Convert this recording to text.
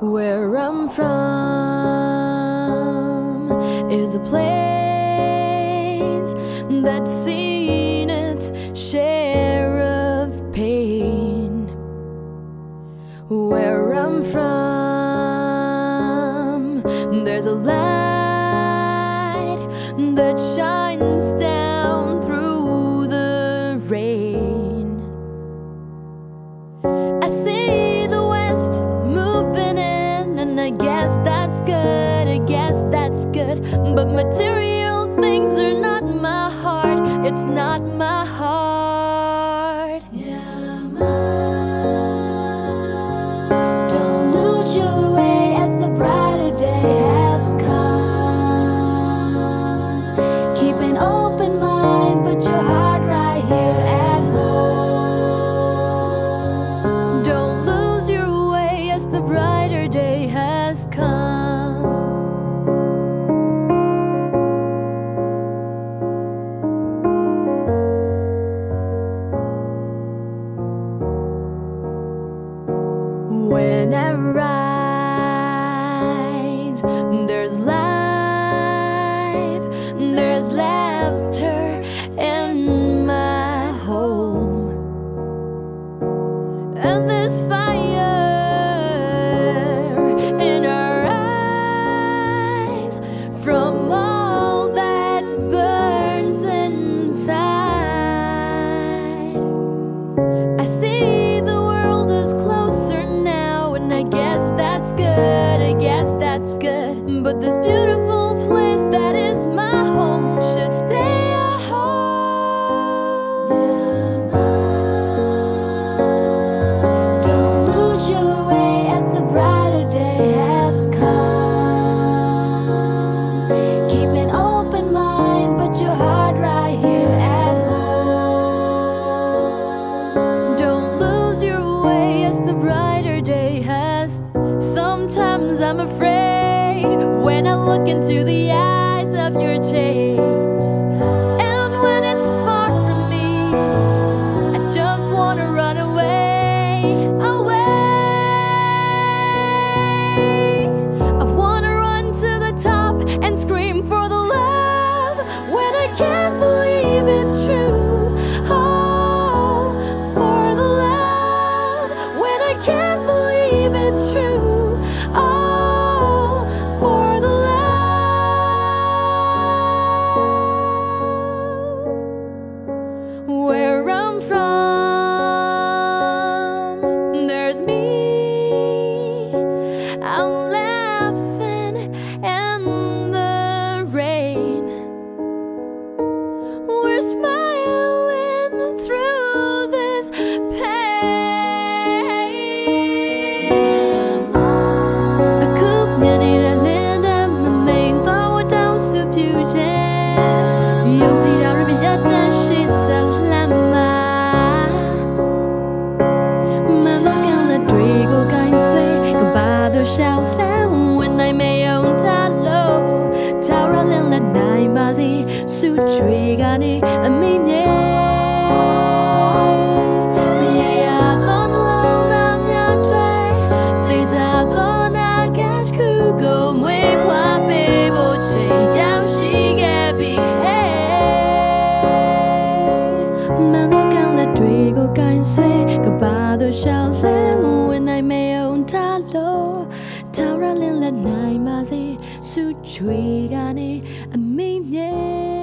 Where I'm from is a place that's seen its share of pain. Where I'm from, there's a light that shines But material things are not my heart, it's not my heart. When I rise, there's life, there's laughter I'm afraid when I look into the eyes of your change. ရှောင်လှမ်းဝင်နိုင်မယုံကြလို့ကြောက်ရလင်းလက်နိုင်ပါစေစုချွေကနေအမိမြဲမနကန်လက်တွေကိုကန်ဆွဲကဘာတို့ရှောင်လှမ်း လိုတာရလင်းလက်နိုင်ပါစေစုချွေကနေအမိမြေ